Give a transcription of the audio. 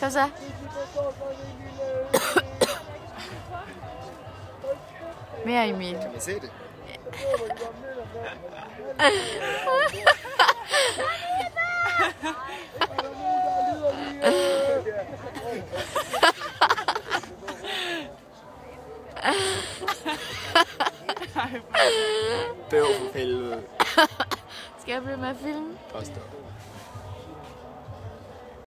Kom så. Mere Emil. Kan man se det? Bøv for helvede. Skal jeg blive med at filme? Påstår.